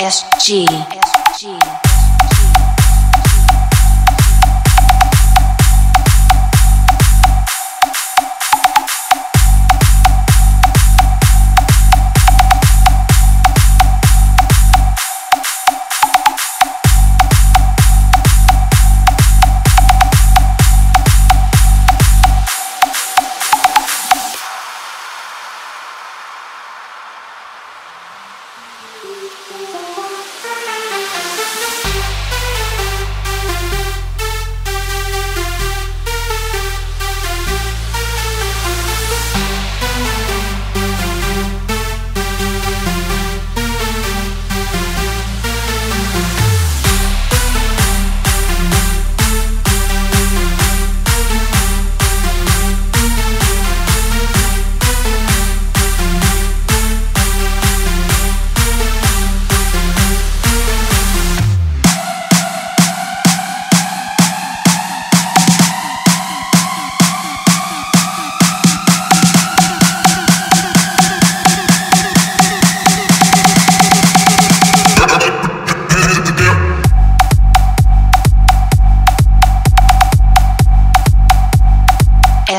SG. SG.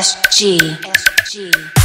SG. SG.